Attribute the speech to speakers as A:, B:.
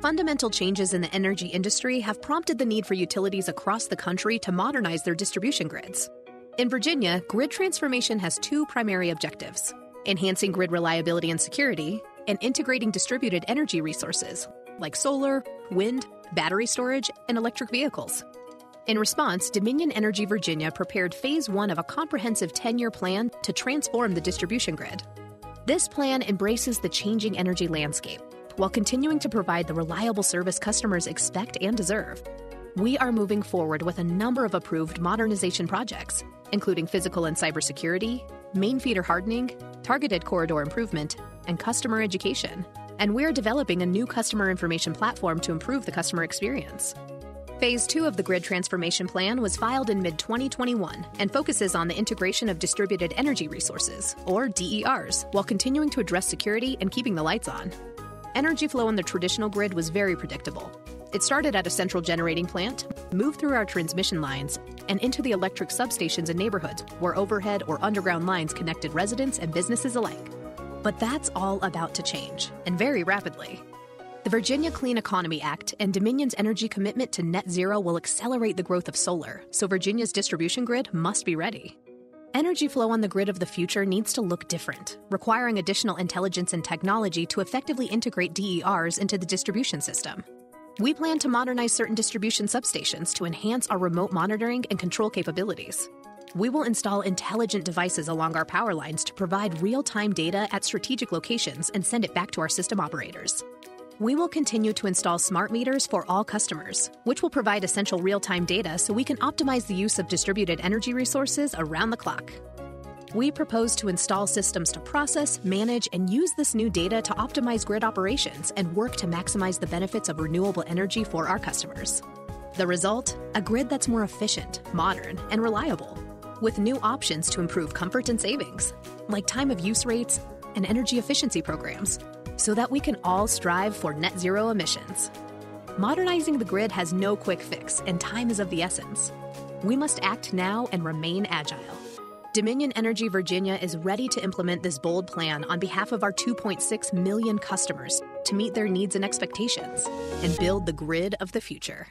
A: Fundamental changes in the energy industry have prompted the need for utilities across the country to modernize their distribution grids. In Virginia, grid transformation has two primary objectives enhancing grid reliability and security, and integrating distributed energy resources like solar, wind, battery storage, and electric vehicles. In response, Dominion Energy Virginia prepared phase one of a comprehensive 10 year plan to transform the distribution grid. This plan embraces the changing energy landscape while continuing to provide the reliable service customers expect and deserve. We are moving forward with a number of approved modernization projects, including physical and cybersecurity, main feeder hardening, targeted corridor improvement, and customer education. And we're developing a new customer information platform to improve the customer experience. Phase two of the grid transformation plan was filed in mid 2021 and focuses on the integration of distributed energy resources, or DERs, while continuing to address security and keeping the lights on. Energy flow on the traditional grid was very predictable. It started at a central generating plant, moved through our transmission lines, and into the electric substations and neighborhoods where overhead or underground lines connected residents and businesses alike. But that's all about to change, and very rapidly. The Virginia Clean Economy Act and Dominion's energy commitment to net zero will accelerate the growth of solar, so Virginia's distribution grid must be ready. Energy flow on the grid of the future needs to look different, requiring additional intelligence and technology to effectively integrate DERs into the distribution system. We plan to modernize certain distribution substations to enhance our remote monitoring and control capabilities. We will install intelligent devices along our power lines to provide real time data at strategic locations and send it back to our system operators. We will continue to install smart meters for all customers, which will provide essential real time data so we can optimize the use of distributed energy resources around the clock. We propose to install systems to process, manage, and use this new data to optimize grid operations and work to maximize the benefits of renewable energy for our customers. The result? A grid that's more efficient, modern, and reliable, with new options to improve comfort and savings, like time of use rates and energy efficiency programs so that we can all strive for net zero emissions. Modernizing the grid has no quick fix, and time is of the essence. We must act now and remain agile. Dominion Energy Virginia is ready to implement this bold plan on behalf of our 2.6 million customers to meet their needs and expectations and build the grid of the future.